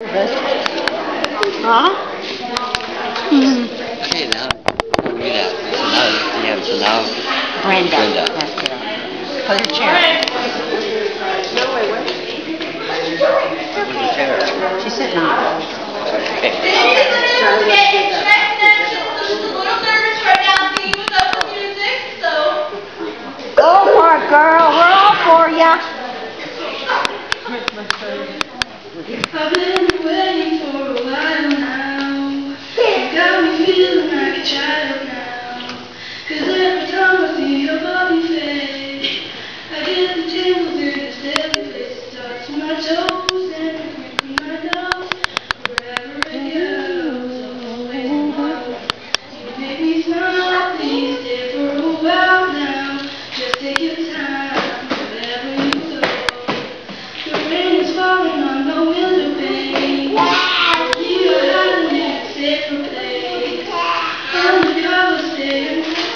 Huh? Hmm. Okay, now, me that. So now, yeah, so now, Brenda. Brenda. That's it. Put a chair. where's the chair? She's sitting on it. Okay. Go for it, girl. We're all for ya. feeling like a child every time I see your body I get in this. Come, come, you.